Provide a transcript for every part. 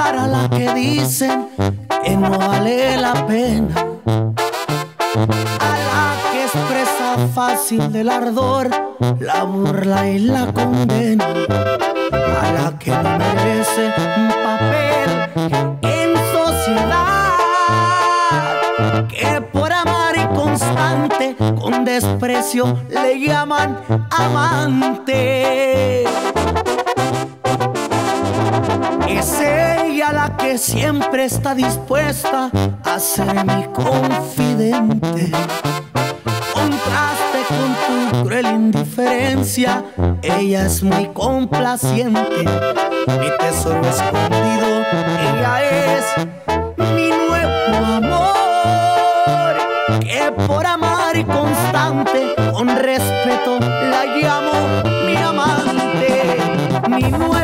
presentar a la que dicen que no vale la pena. A la que expresa fácil del ardor la burla y la condena. A la que no merece un papel en sociedad. Que por amar y constante con desprecio le llaman amante. Es ella la que siempre está dispuesta a ser mi confidente. Contraste con tu cruel indiferencia, ella es muy complaciente. Mi tesoro escondido, ella es mi nuevo amor. Que por amar y constante, con respeto la llamo mi amante, mi nuevo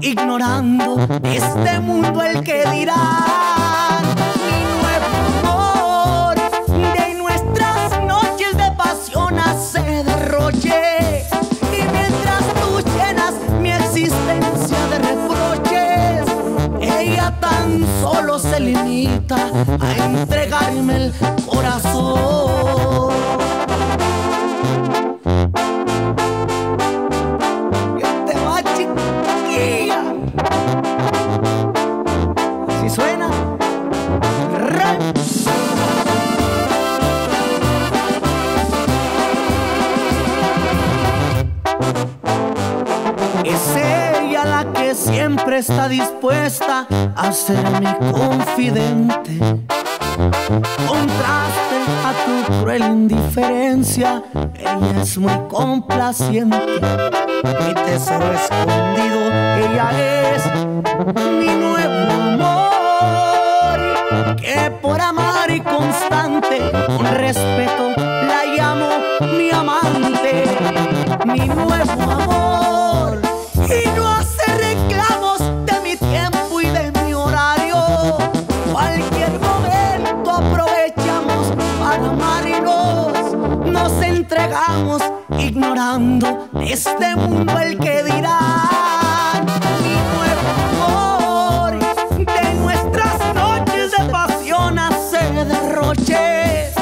ignorando este mundo el que dirá. Mi nuevo amor, de nuestras noches de pasión hace derroche. Y mientras tú llenas mi existencia de reproches, ella tan solo se limita a entregarme el corazón. Está dispuesta a ser mi confidente. Contraste a tu cruel indiferencia, ella es muy complaciente. Mi tesoro escondido, ella es mi nuevo amor. Que por amar y constante, con respeto, la llamo mi amante, mi nuevo amor. Y no ignorando este mundo el que dirá. Mi nuevo amor, de nuestras noches de pasión hace derroches.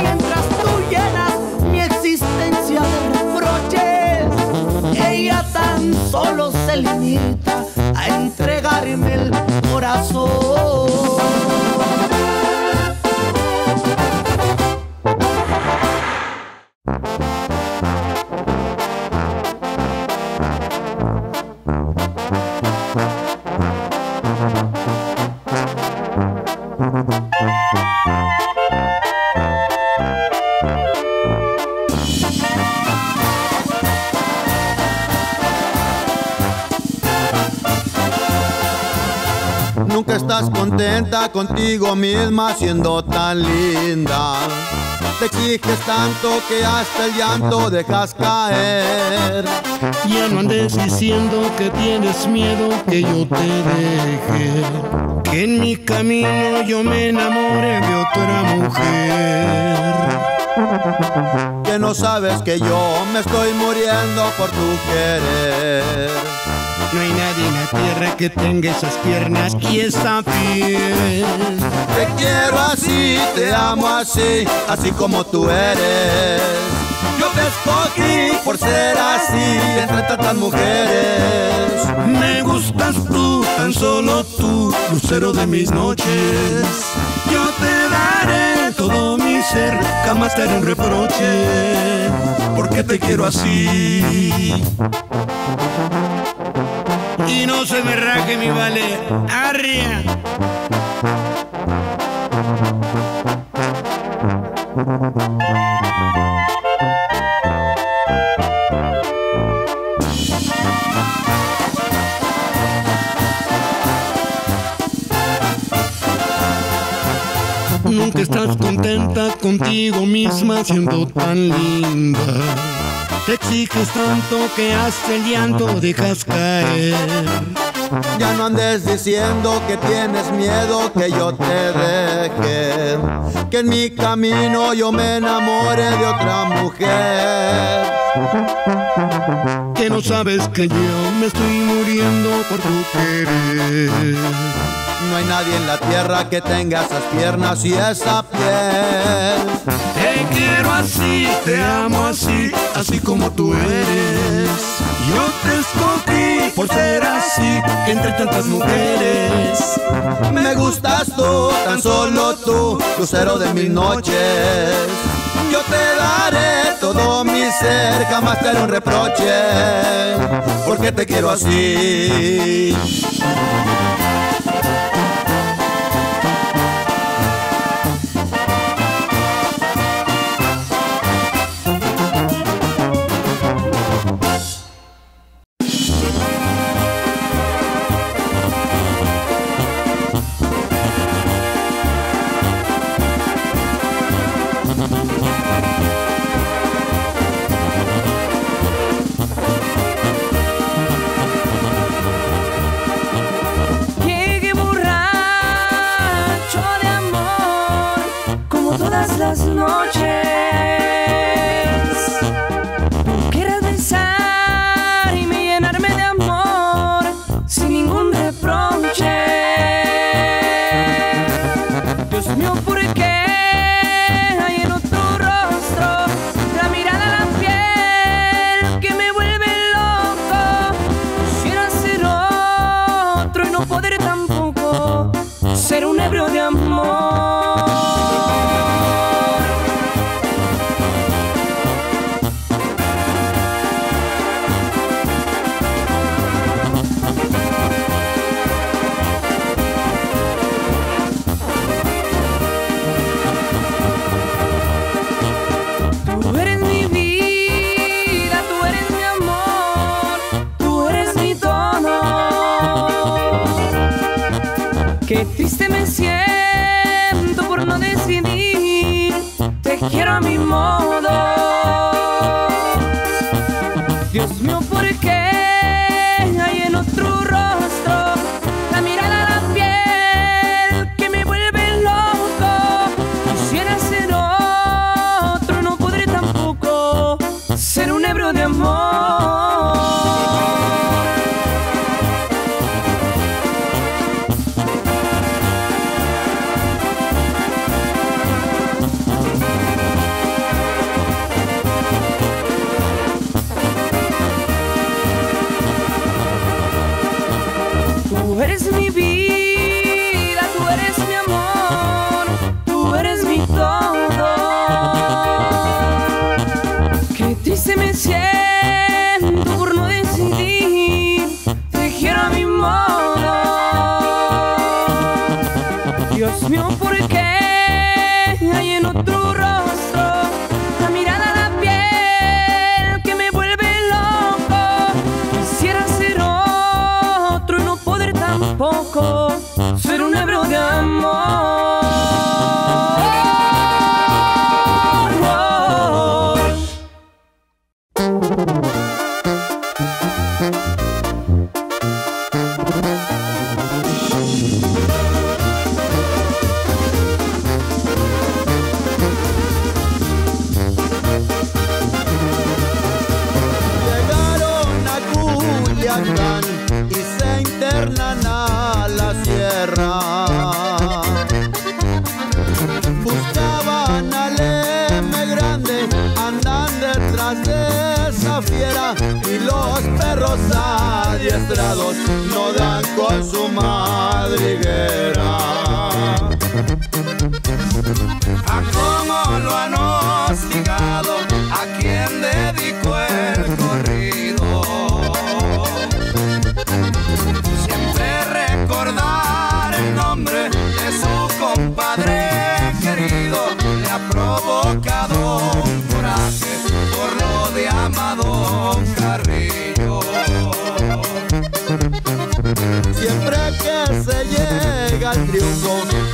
Mientras tú llenas mi existencia de reproches, ella tan solo se limita a entregarme el corazón. Estás contenta contigo misma siendo tan linda. Te exiges tanto que hasta el llanto dejas caer. Ya no andes diciendo que tienes miedo que yo te deje. Que en mi camino yo me enamore de otra mujer. Que no sabes que yo me estoy muriendo por tu querer. No hay nadie en la tierra que tenga esas piernas y esa piel. Te quiero así, te amo así, así como tú eres. Yo te escogí por ser así entre tantas mujeres. Me gustas tú, tan solo tú, lucero de mis noches. Yo te daré todo mi ser, jamás te haré un reproche, porque te quiero así. Y no se me raje mi vale, arria. Nunca estás contenta contigo misma siendo tan linda. Te exiges tanto que hasta el llanto dejas caer. Ya no andes diciendo que tienes miedo que yo te deje, que en mi camino yo me enamore de otra mujer. Que no sabes que yo me estoy muriendo por tu querer. No hay nadie en la tierra que tenga esas piernas y esa piel. Te quiero así, te amo así, así como tú eres. Yo te escogí por ser así entre tantas mujeres. Me gustas tú, tan solo tú, lucero de mil noches. Yo te daré todo mi ser, jamás te haré un reproche, porque te quiero así.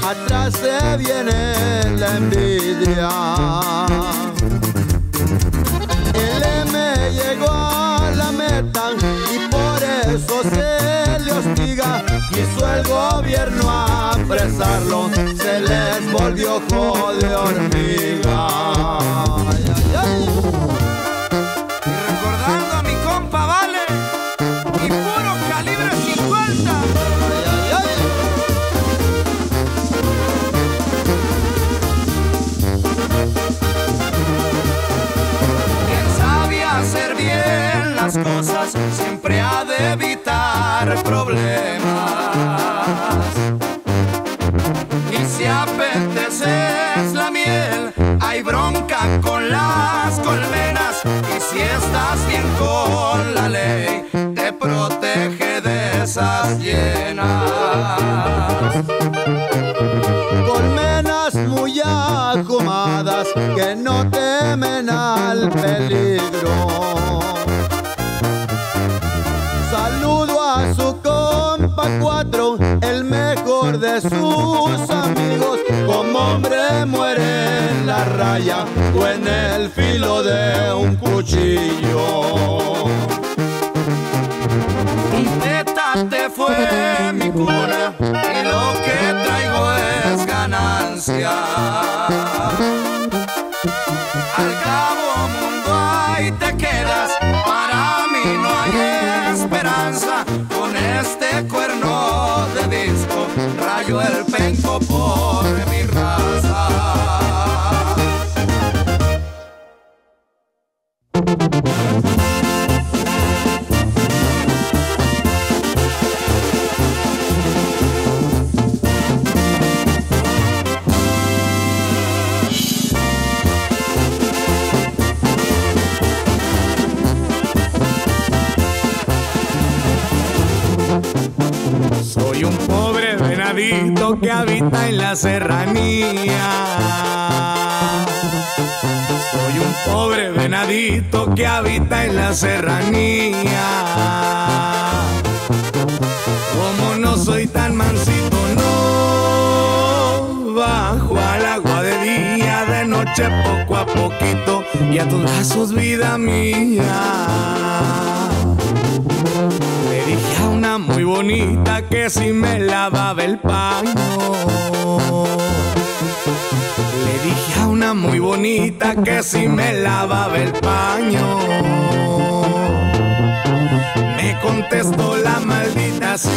Atrás se viene la envidia. El M llegó a la meta y por eso se le hostiga, quiso el gobierno apresarlo, se les volvió ojo de hormiga. Cosas siempre ha de evitar problemas. Y si apeteces la miel, hay bronca con las colmenas. Y si estás bien con la ley, te protege de esas llenas. Colmenas muy ahumadas que no temen al peligro de sus amigos. Como hombre muere en la raya o en el filo de un cuchillo. Neta te fue mi cuna y lo que traigo es ganancia. Al cabo mundo ahí te quedas, para mí no hay esperanza este cuerno de disco, rayo el penco en la serranía. Soy un pobre venadito que habita en la serranía. Como no soy tan mansito, no bajo al agua de día, de noche poco a poquito y a tus brazos vida mía muy bonita que si me lavaba el paño. Le dije a una muy bonita que si me lavaba el paño. Me contestó la maldita si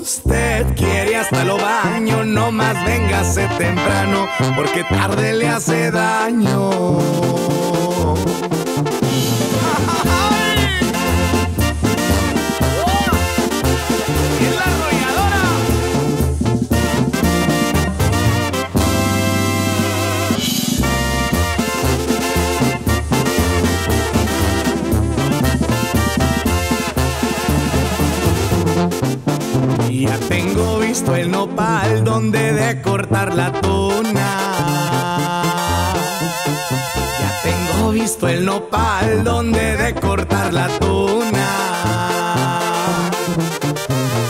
usted quiere hasta lo baño, no más véngase temprano porque tarde le hace daño. Visto el nopal donde de cortar la tuna. Ya tengo visto el nopal donde de cortar la tuna.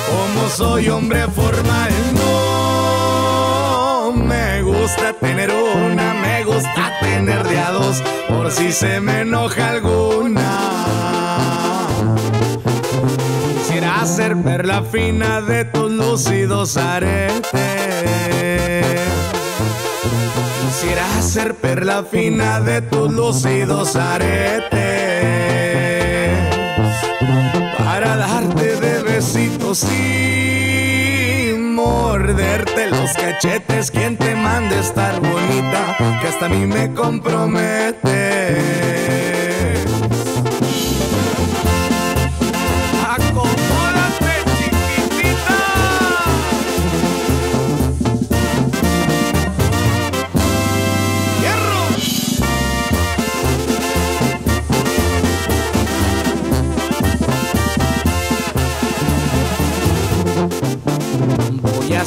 Como soy hombre formal, no me gusta tener una, me gusta tener de a dos, por si se me enoja alguna ser perla fina de tus lucidos aretes. Quisiera ser perla fina de tus lucidos aretes. Para darte de besitos y morderte los cachetes. Quien te mande estar bonita, que hasta a mí me compromete.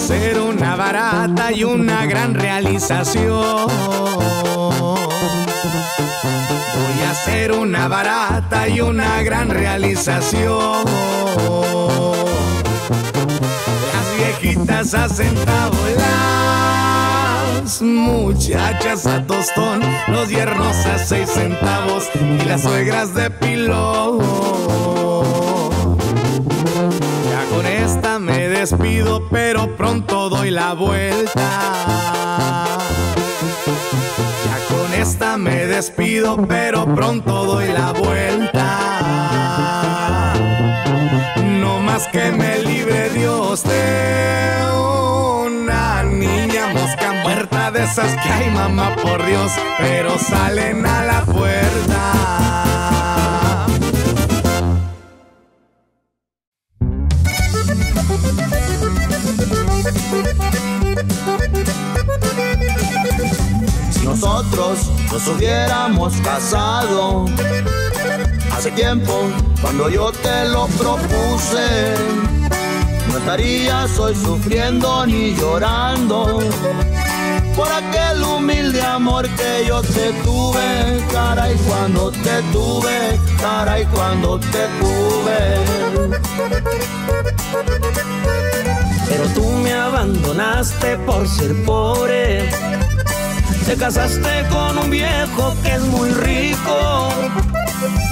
Ser una barata y una gran realización. Voy a ser una barata y una gran realización. Las viejitas a centavo, las muchachas a tostón, los yernos a seis centavos y las suegras de pilón. Despido, pero pronto doy la vuelta. Ya con esta me despido, pero pronto doy la vuelta. No más que me libre Dios de una niña mosca muerta de esas que hay, mamá, por Dios, pero salen a la puerta. Nosotros nos hubiéramos casado. Hace tiempo, cuando yo te lo propuse, no estarías hoy sufriendo ni llorando por aquel humilde amor que yo te tuve, caray, cuando te tuve, caray, cuando te tuve. Pero tú me abandonaste por ser pobre te casaste con un viejo que es muy rico.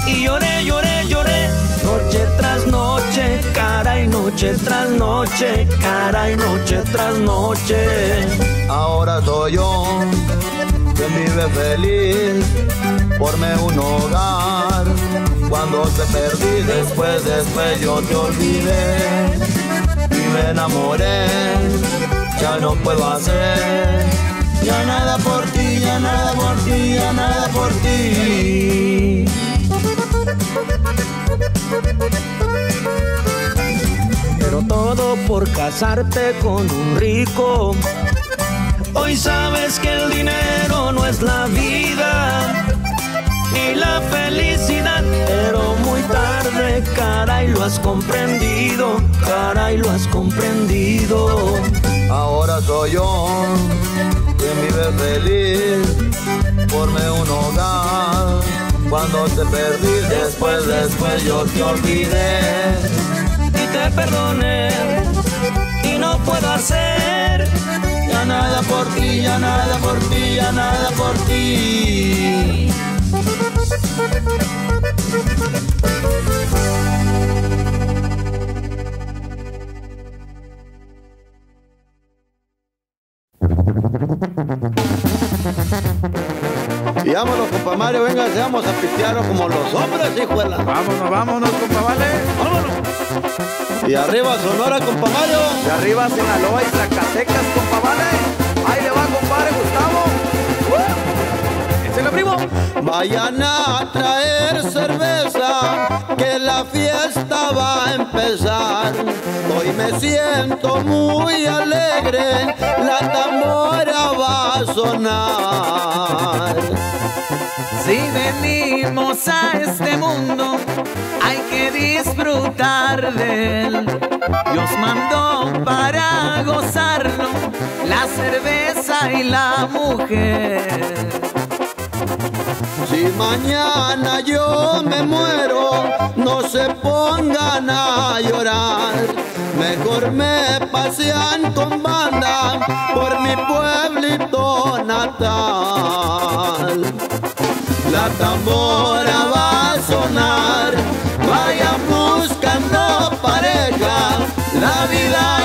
Y lloré, lloré, lloré, noche tras noche, cara y noche tras noche, cara y noche tras noche. Ahora soy yo quien vive feliz, porme un hogar. Cuando te perdí, después, después yo te olvidé y me enamoré. Ya no puedo hacer ya nada por ti, ya nada por ti, ya nada por ti. Pero todo por casarte con un rico. Hoy sabes que el dinero no es la vida ni la felicidad, pero muy tarde, caray, lo has comprendido, caray, lo has comprendido. Ahora soy yo quien vive feliz, forme un hogar. Cuando te perdí, después, después yo te olvidé. Y te perdoné, y no puedo hacer. Ya nada por ti, ya nada por ti, ya nada por ti. Y vámonos, compa Mario, venga, seamos a pitearlo como los hombres, hijuela. Vámonos, vámonos, compa Vale. Vámonos. Y arriba Sonora, compa Mario. Y arriba Sinaloa y Zacatecas, compa Vale. Ahí le va, compadre Gustavo. Primo! Vayan a traer cerveza, que la fiesta va a empezar. Hoy me siento muy alegre, la tambora va a sonar. Si venimos a este mundo, hay que disfrutar de él. Dios mandó para gozarlo la cerveza y la mujer. Si mañana yo me muero, no se pongan a llorar. Mejor me pasean con banda por mi pueblito natal. La tambora va a sonar, vayan buscando pareja. La vida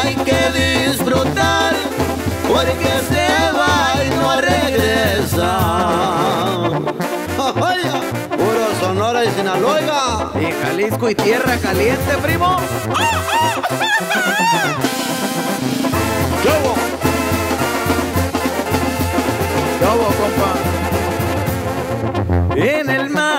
porque se va y no regresa. Puro Sonora y Sinaloa. Y Jalisco y Tierra Caliente, primo. ¿Qué hubo? ¿Qué hubo, compa? En el mar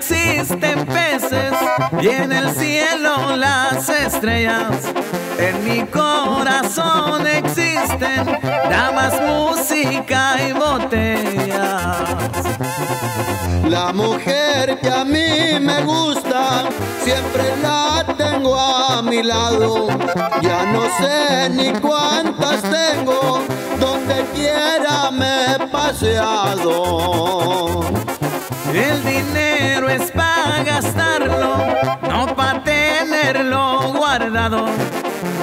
existen peces y en el cielo las estrellas. En mi corazón existen damas, música y botellas. La mujer que a mí me gusta, siempre la tengo a mi lado. Ya no sé ni cuántas tengo, donde quiera me he paseado. El dinero es para gastarlo, no para tenerlo guardado.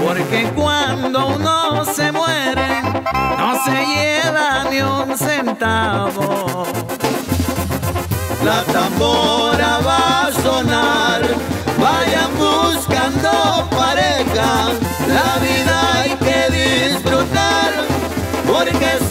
Porque cuando uno se muere, no se lleva ni un centavo. La tambora va a sonar, vayan buscando pareja, la vida hay que disfrutar, porque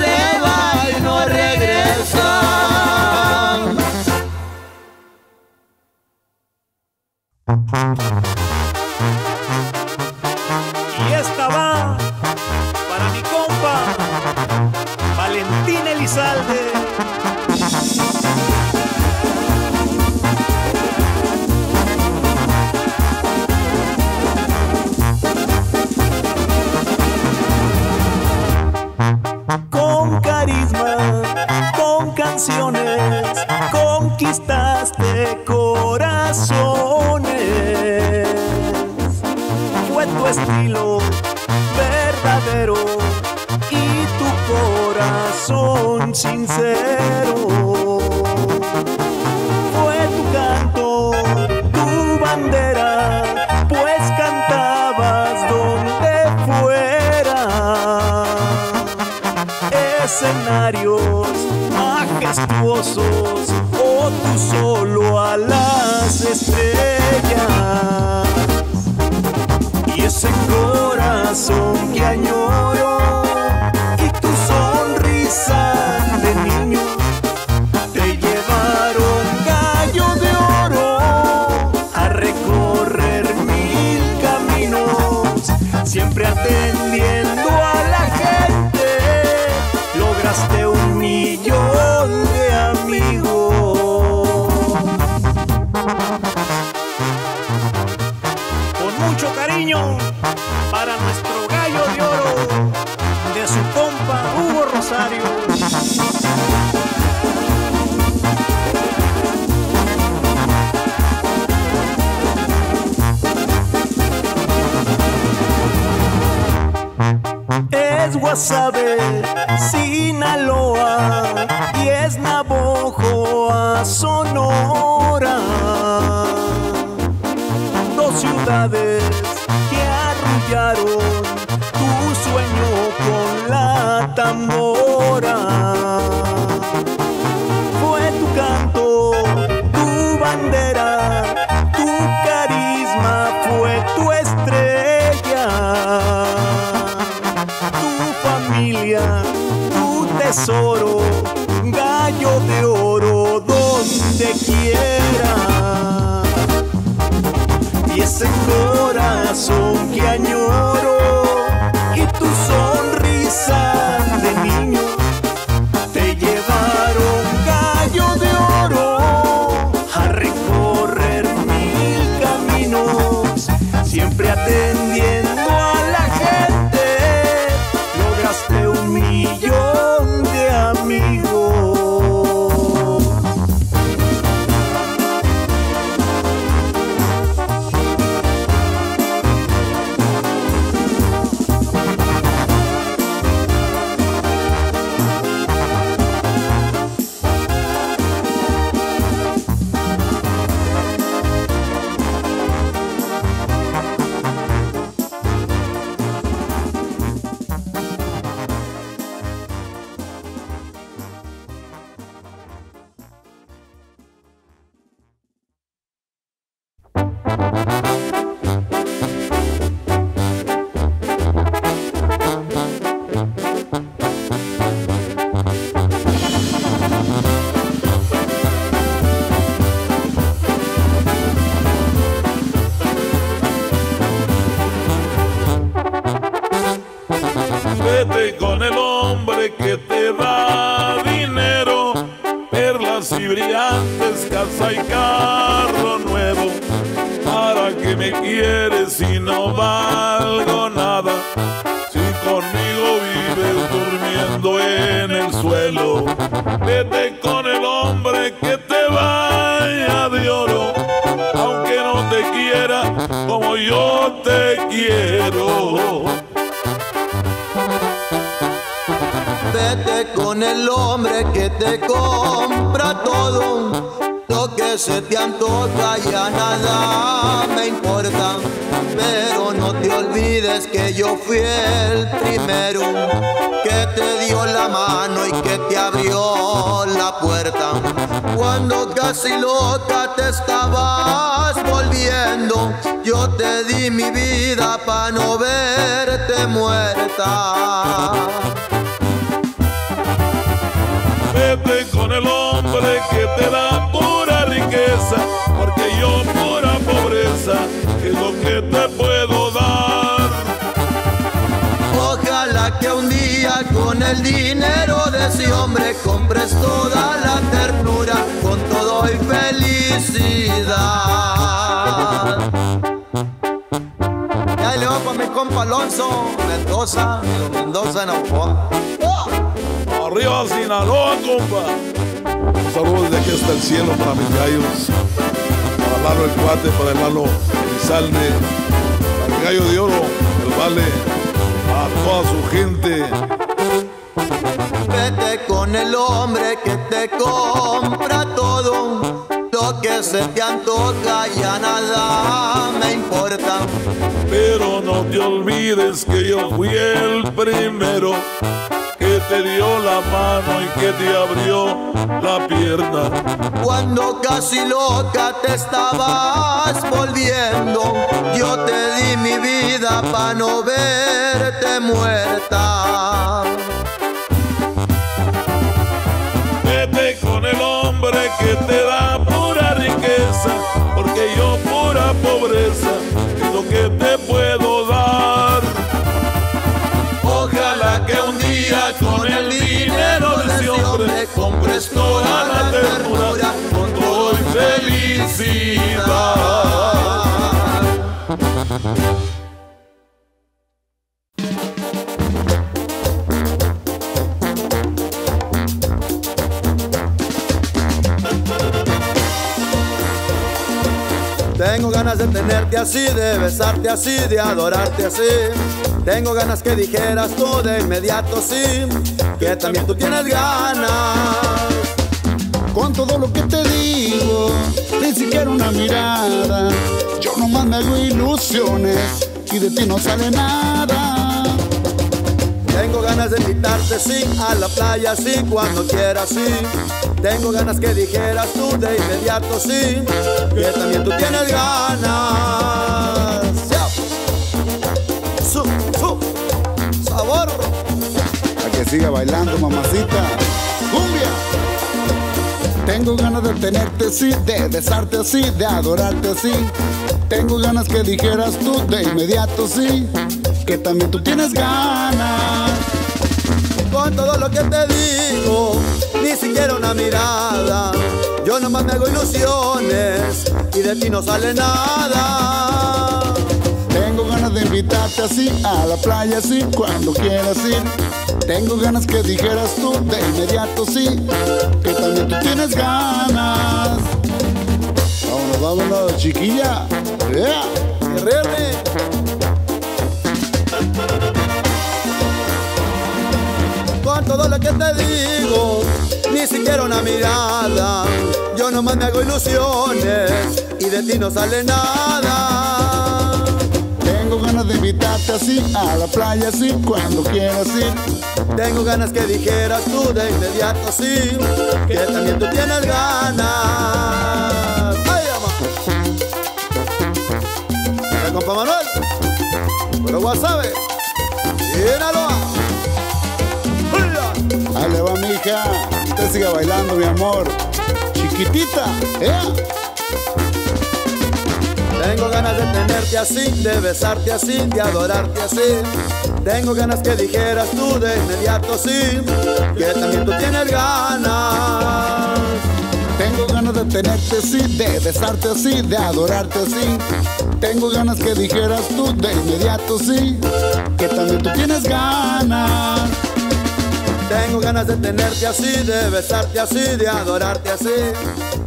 Siempre Es te dio la mano y que te abrió la puerta. Cuando casi loca te estabas volviendo, yo te di mi vida para no verte muerta. Con el dinero de ese hombre compres toda la ternura con todo y felicidad. Y ahí le para mi compa Alonso Mendoza, Mendoza en Ocoa. Arriba Sinaloa, compa. Saludos de aquí hasta el cielo para mis gallos. Para Lalo el cuate, para el Lalo Elizalde, para el gallo de oro, el vale, a toda su gente. Vete con el hombre que te compra todo. Lo que se te antoja ya nada me importa. Pero no te olvides que yo fui el primero que te dio la mano y que te abrió la pierna. Cuando casi loca te estabas volviendo, yo te di mi vida para no verte muerta. Que te da pura riqueza, porque yo pura pobreza es lo que te puedo dar. Ojalá que un día con el dinero de ese hombre compres toda la ternura con y felicidad. Así, de besarte así, de adorarte así. Tengo ganas que dijeras tú de inmediato sí, que también tú tienes ganas. Con todo lo que te digo, ni siquiera una mirada. Yo nomás me hago ilusiones y de ti no sale nada. Ganas de invitarte sí a la playa sí cuando quieras sí. Tengo ganas que dijeras tú de inmediato sí, que también tú tienes ganas. Su, su, sabor. A que siga bailando, mamacita. ¡Cumbia! Tengo ganas de tenerte así, de besarte así, de adorarte así. Tengo ganas que dijeras tú de inmediato sí, que también tú tienes ganas. Con todo lo que te digo, ni siquiera una mirada. Yo nomás me hago ilusiones y de ti no sale nada. Tengo ganas de invitarte así a la playa así cuando quieras ir. Tengo ganas que dijeras tú de inmediato sí, que también tú tienes ganas. Vámonos, vámonos, chiquilla. Yeah. Que te digo, ni siquiera una mirada. Yo nomás me hago ilusiones y de ti no sale nada. Tengo ganas de invitarte así a la playa así cuando quieras ir. Tengo ganas que dijeras tú de inmediato sí, que también tú tienes ganas. ¡Ay! Mira, compa Manuel, pero Guasave, Sinaloa. Ahí le va, mija. Usted siga bailando, mi amor. Chiquitita, ¿eh? Tengo ganas de tenerte así, de besarte así, de adorarte así. Tengo ganas que dijeras tú de inmediato sí, que también tú tienes ganas. Tengo ganas de tenerte así, de besarte así, de adorarte así. Tengo ganas que dijeras tú de inmediato sí, que también tú tienes ganas. Tengo ganas de tenerte así, de besarte así, de adorarte así.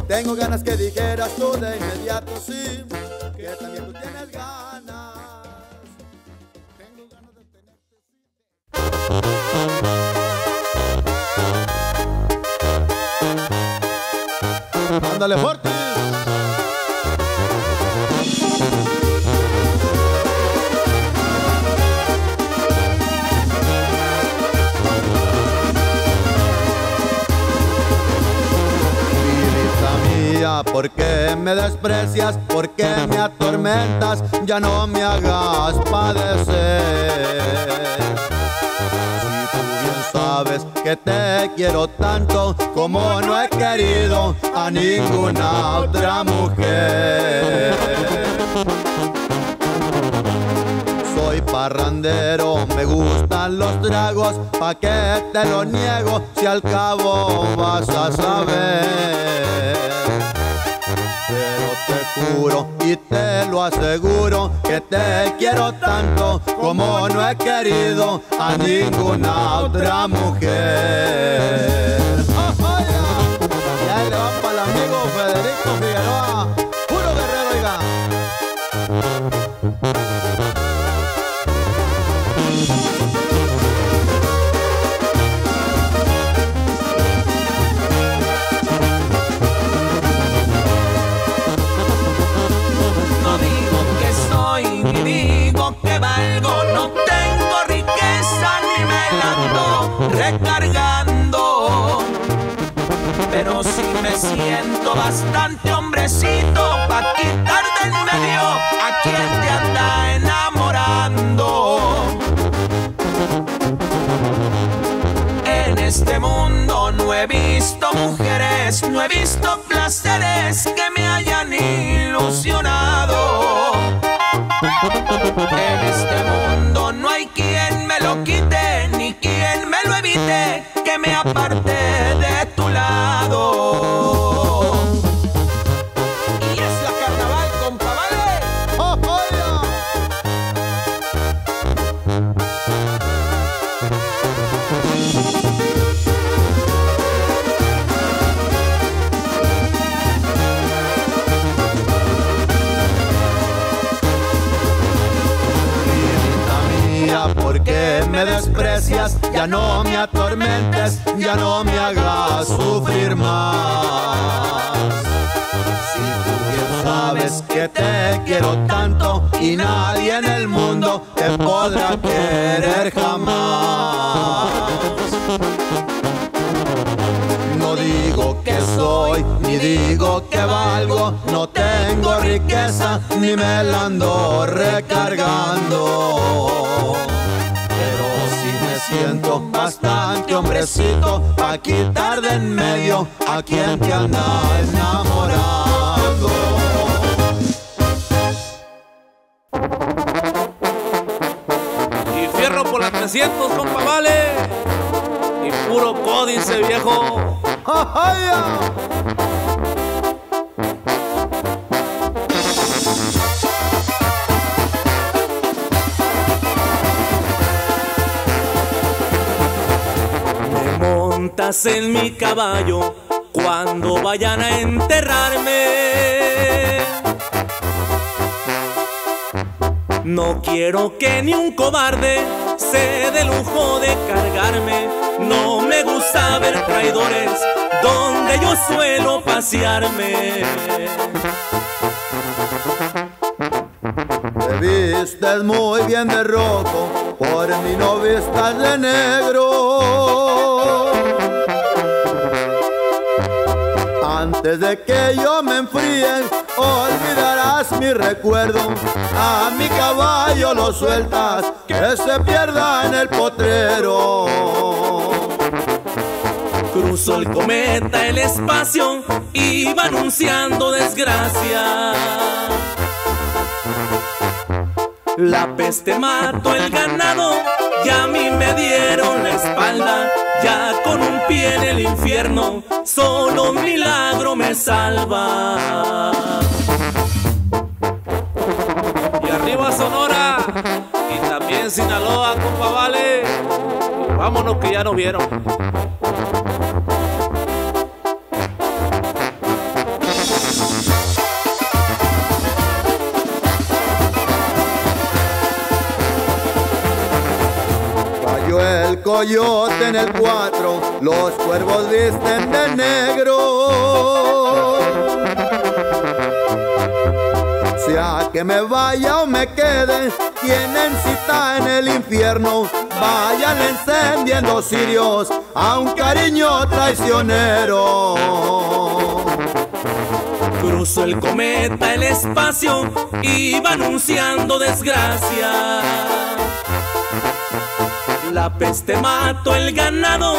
Tengo ganas que dijeras tú de inmediato sí, que también tú tienes ganas. Tengo ganas de tenerte así. Ándale fuerte. ¿Por qué me desprecias? ¿Por qué me atormentas? Ya no me hagas padecer. Si tú bien sabes que te quiero tanto como no he querido a ninguna otra mujer. Soy parrandero, me gustan los tragos, pa' que te lo niego si al cabo vas a saber. Juro y te lo aseguro que te quiero tanto como no he querido a ninguna otra mujer. Y ahí le van para el amigo Federico Figueroa, siento bastante hombrecito pa' quitar del medio a quien te anda enamorando. En este mundo no he visto mujeres, no he visto placeres que me hayan ilusionado. En este mundo no hay quien me lo quite, ni quien me lo evite, que me aparte Ya no me atormentes, ya no me hagas sufrir más. Si tú bien sabes que te quiero tanto y nadie en el mundo te podrá querer jamás. No digo que soy, ni digo que valgo, no tengo riqueza, ni me la ando recargando. Siento bastante hombrecito, pa' quitar de en medio a quien te anda enamorando. Y fierro por la 300, compa, vale. Y puro códice, viejo. ¡Ajaya! En mi caballo cuando vayan a enterrarme. No quiero que ni un cobarde se dé lujo de cargarme. No me gusta ver traidores donde yo suelo pasearme. Te vistes muy bien de rojo, por mí no vistas de negro. Antes de que yo me enfríe, olvidarás mi recuerdo. A mi caballo lo sueltas, que se pierda en el potrero. Cruzó el cometa el espacio va anunciando desgracia. La peste mató el ganado y a mí me dieron la espalda. Ya con un pie en el infierno, solo un milagro me salva. Y arriba Sonora y también Sinaloa, compa, vale. Vámonos que ya nos vieron. Coyote en el cuatro, los cuervos visten de negro. Sea que me vaya o me quede, tienen cita en el infierno. Vayan encendiendo cirios a un cariño traicionero. Cruzó el cometa el espacio va anunciando desgracia. La peste mató el ganado,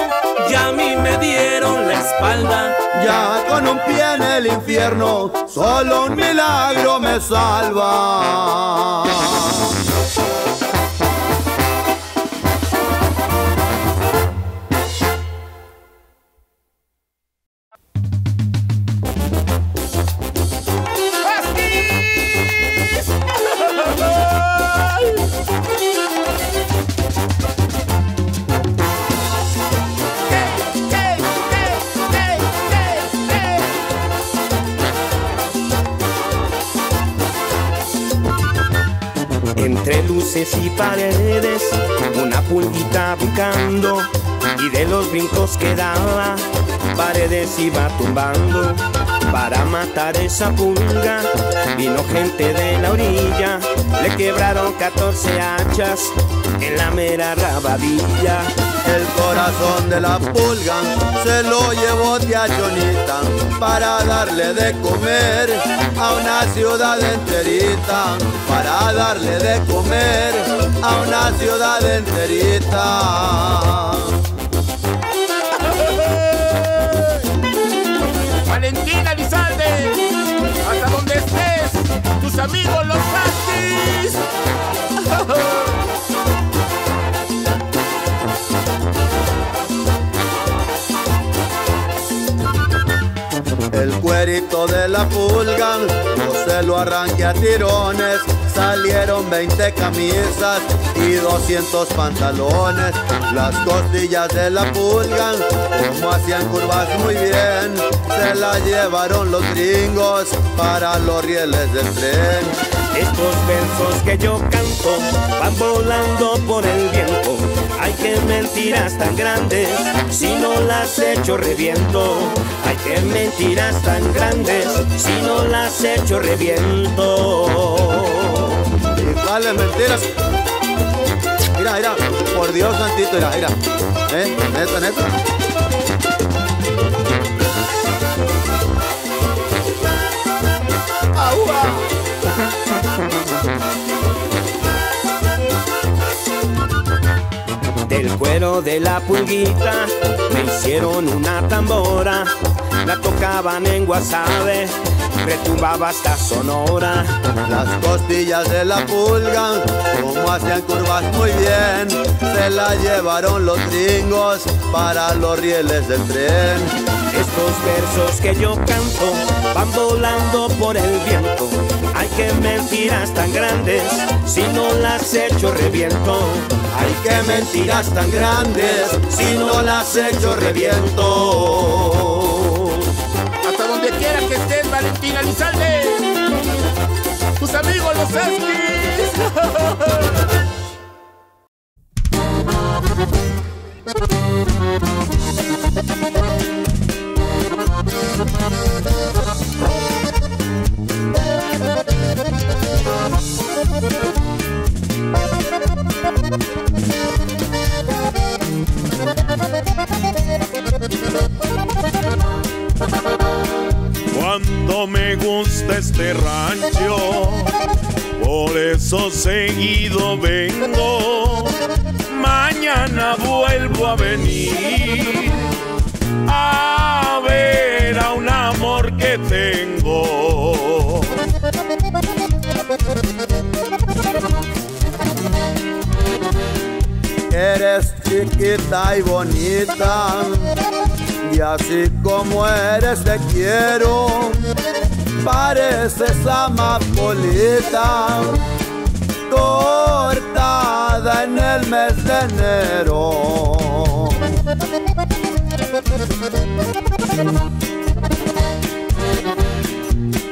ya a mí me dieron la espalda. Ya con un pie en el infierno, solo un milagro me salva. Luces y paredes, una pulguita brincando y de los brincos que daba, paredes iba tumbando. Para matar esa pulga, vino gente de la orilla, le quebraron 14 hachas en la mera rabadilla. El corazón de la pulga se lo llevó tía Chonita para darle de comer a una ciudad enterita, para darle de comer a una ciudad enterita. Valentina Lizalde, hasta donde estés, tus amigos los Huskies. El cuerito de la pulga no se lo arranque a tirones. Salieron 20 camisas y 200 pantalones. Las costillas de la pulga, como hacían curvas muy bien, se la llevaron los gringos para los rieles del tren. Estos versos que yo canto van volando por el viento. Ay, qué mentiras tan grandes, si no las echo reviento. Ay, qué mentiras tan grandes, si no las echo reviento. Vale mentiras. Mira, mira, por Dios santito, mira, mira. ¿Eh? Neta, neta. Del cuero de la pulguita me hicieron una tambora, la tocaban en Guasave, retumbaba hasta Sonora. Las costillas de la pulga, como hacían curvas muy bien, se la llevaron los gringos para los rieles del tren. Estos versos que yo canto van volando por el viento. Ay, qué mentiras tan grandes, si no las echo reviento. Ay, qué mentiras tan grandes, si no las echo reviento. Amigos chiquita y bonita, y así como eres te quiero. Pareces amapolita, cortada en el mes de enero.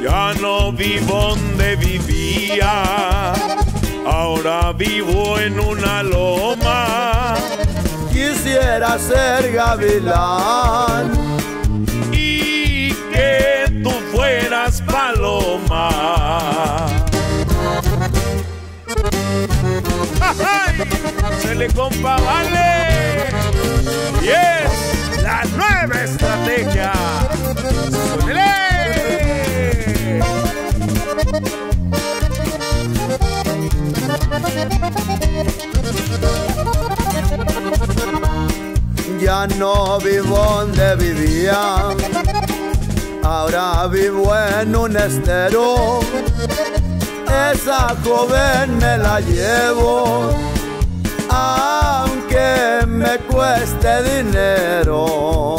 Ya no vivo donde vivía, ahora vivo en una loma quisiera ser gavilán y que tú fueras paloma. Se le compa vale y la nueva estrategia. ¡Súbele! Ya no vivo donde vivía, ahora vivo en un estero. Esa joven me la llevo, aunque me cueste dinero.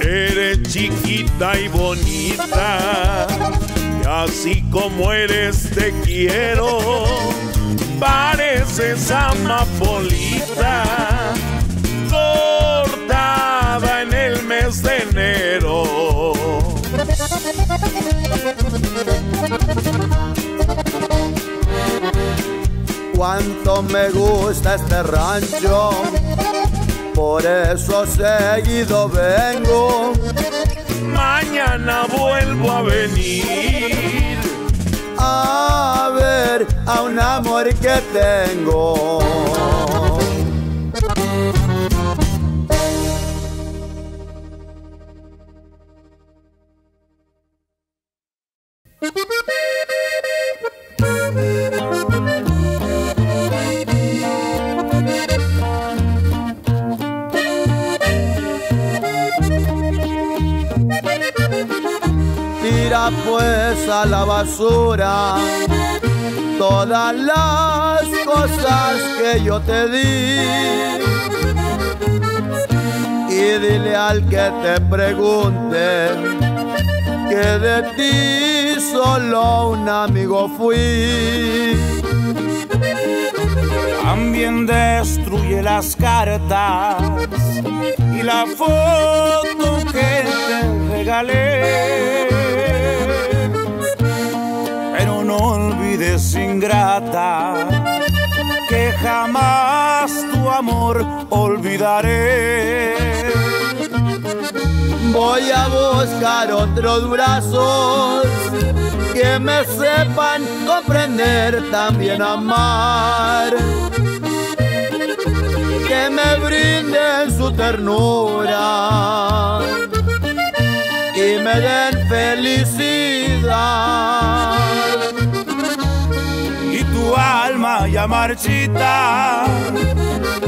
Eres chiquita y bonita, así como eres te quiero. Pareces amapolita, cortada en el mes de enero. Cuánto me gusta este rancho, por eso seguido vengo. Mañana vuelvo a venir a ver a un amor que tengo. Tira pues a la basura todas las cosas que yo te di. Y dile al que te pregunte que de ti solo un amigo fui. También destruye las cartas y la foto que te regalé. Pero no olvides, ingrata, que jamás tu amor olvidaré. Voy a buscar otros brazos que me sepan comprender, también amar. Que me brinden su ternura y me den felicidad. Y tu alma ya marchita,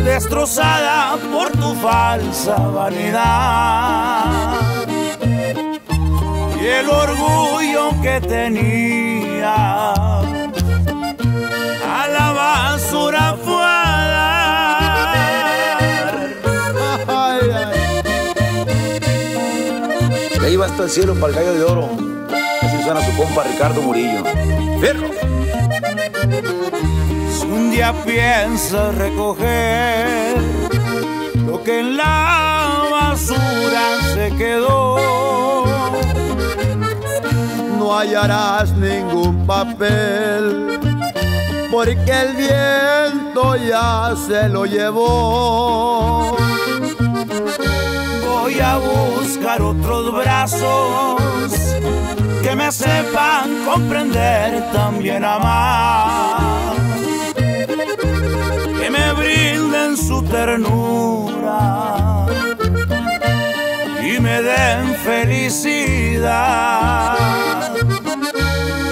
destrozada por tu falsa vanidad y el orgullo que tenía a la basura fue a Ya iba hasta el cielo para el gallo de oro. Así suena su compa Ricardo Murillo. Si un día piensas recoger lo que en la basura se quedó, no hallarás ningún papel, porque el viento ya se lo llevó. Voy a buscar otros brazos que me sepan comprender, también amar, que me brinden su ternura y me den felicidad.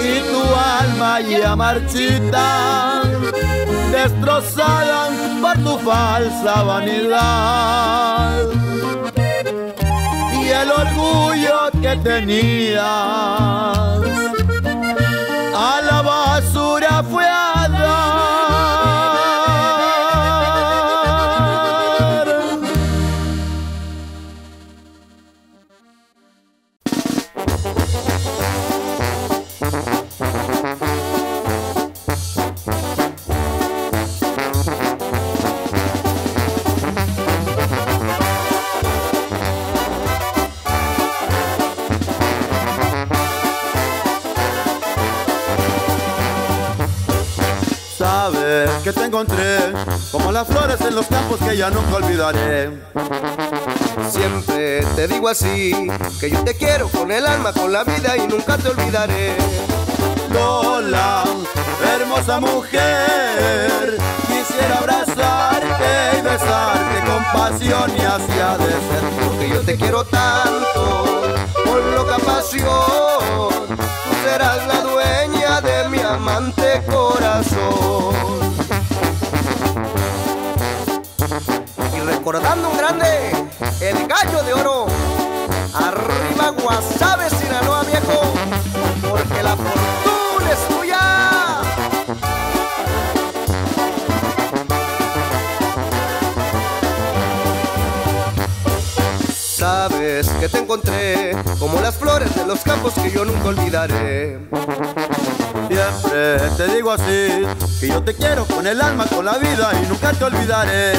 Y tu alma ya marchita, destrozada por tu falsa vanidad. Orgullo que tenías. A la basura fue a te encontré como las flores en los campos que ya nunca olvidaré. Siempre te digo así, que yo te quiero con el alma, con la vida y nunca te olvidaré. Lola, hermosa mujer, quisiera abrazarte y besarte con pasión y así ha de ser. Porque yo te quiero tanto, con loca pasión, tú serás la dueña de mi amante corazón. Recordando un grande, el gallo de oro. Arriba Guasave, Sinaloa viejo, porque la fortuna es tuya. Sabes que te encontré como las flores de los campos que yo nunca olvidaré. Siempre te digo así, que yo te quiero con el alma, con la vida y nunca te olvidaré.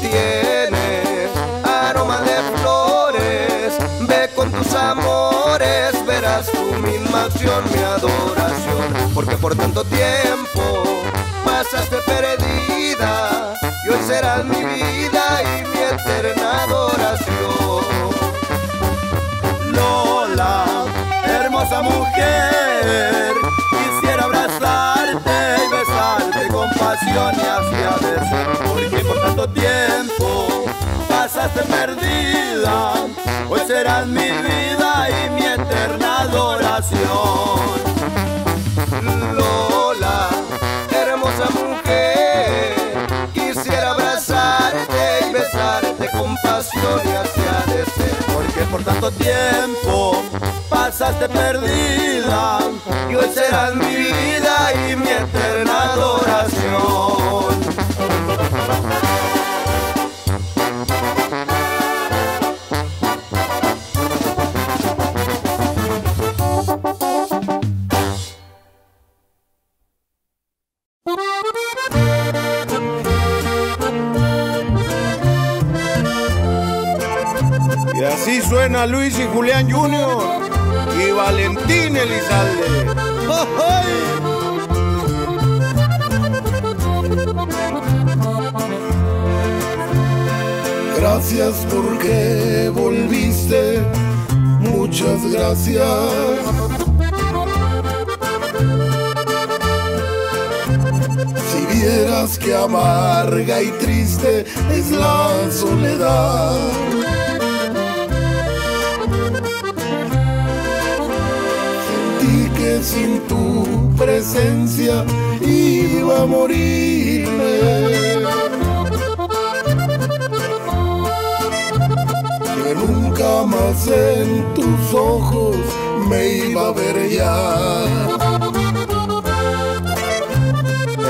Tienes aroma de flores, ve con tus amores, verás tu misma acción, mi adoración. Porque por tanto tiempo pasaste perdida y hoy serás mi vida y mi eterna adoración. Lola, hermosa mujer, quisiera abrazarte y besarte con pasión y así perdida, hoy serás mi vida y mi eterna adoración. Lola, hermosa mujer, quisiera abrazarte y besarte con pasión y así ha de. Porque por tanto tiempo pasaste perdida y hoy serás mi vida y mi eterna adoración. Y Julián Junior y Valentín Elizalde. Gracias porque volviste, muchas gracias. Si vieras que amarga y triste es la soledad. Sin tu presencia iba a morirme. que nunca más en tus ojos me iba a ver ya.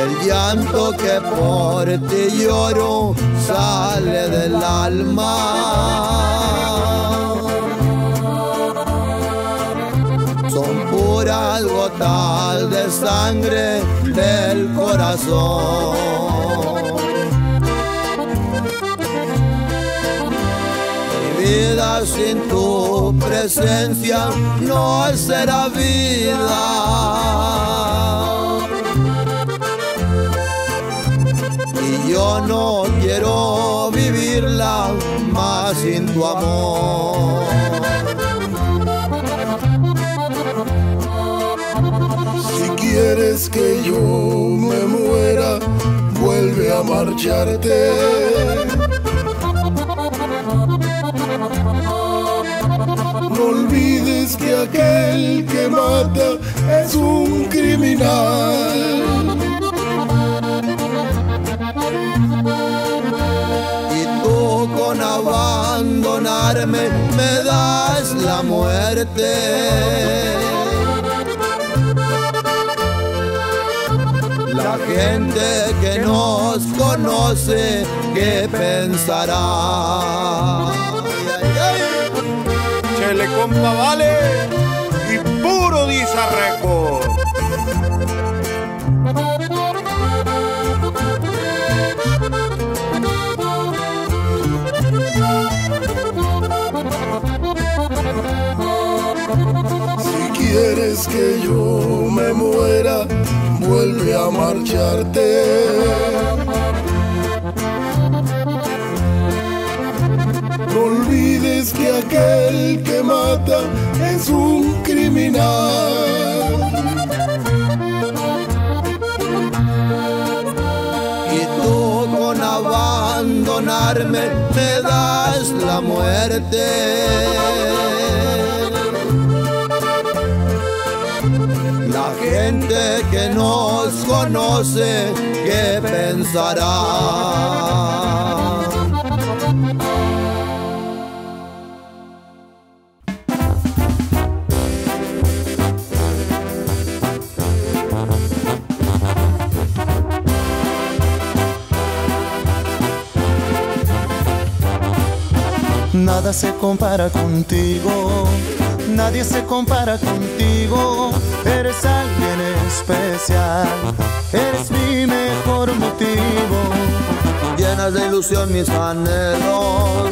El llanto que por ti lloro sale del alma. Puras gotas de sangre del corazón. Mi vida sin tu presencia no será vida. Y yo no quiero vivirla más sin tu amor. Quieres que yo me muera, vuelve a marcharte. No olvides que aquel que mata es un criminal. Y tú con abandonarme me das la muerte. Gente que nos conoce, ¿qué pensará? Chele compa vale y puro disarreco. Si quieres que yo me muera, vuelve a marcharte. No olvides que aquel que mata es un criminal. Y tú con abandonarme me das la muerte. Nos conoce, ¿qué pensará? Nada se compara contigo, nadie se compara contigo. Eres alguien especial, eres mi mejor motivo. Llenas de ilusión mis anhelos,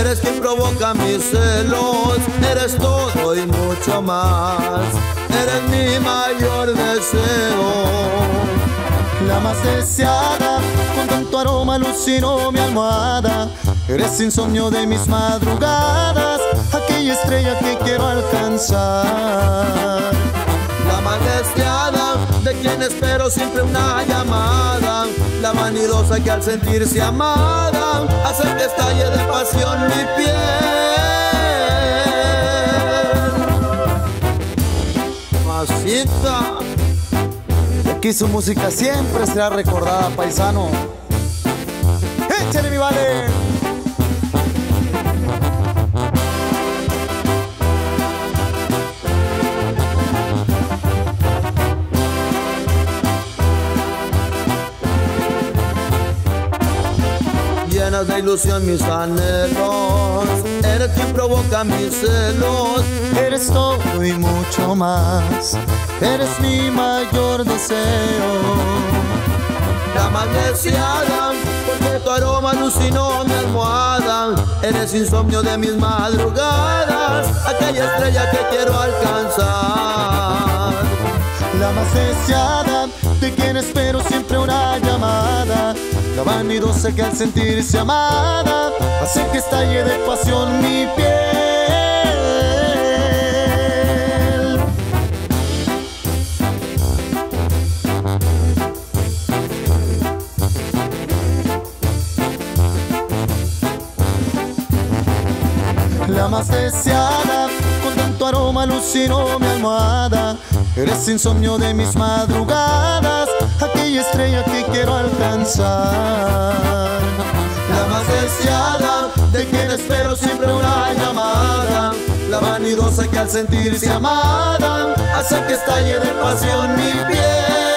eres quien provoca mis celos, eres todo y mucho más, eres mi mayor deseo. La más deseada, con tanto aroma alucinó mi almohada. Eres insomnio de mis madrugadas, aquella estrella que quiero alcanzar. Más deseada, de quien espero siempre una llamada. La vanidosa que al sentirse amada, hace que estalle de pasión mi piel. Masita. Aquí su música siempre será recordada, paisano. ¡Échale mi vale! Llenas de ilusión mis anhelos, eres quien provoca mis celos. Eres todo y mucho más, eres mi mayor deseo. La más deseada, porque tu aroma alucinó mi almohada. Eres insomnio de mis madrugadas, aquella estrella que quiero alcanzar. La más deseada, de quien espero siempre una llamada. La vanidosa que al sentirse amada, hace que estalle de pasión mi piel. La más deseada, con tanto aroma alucinó mi almohada. Eres insomnio de mis madrugadas, aquella estrella que quiero alcanzar. La más deseada, de quien espero siempre una llamada. La vanidosa que al sentirse amada, hace que estalle de pasión mi piel.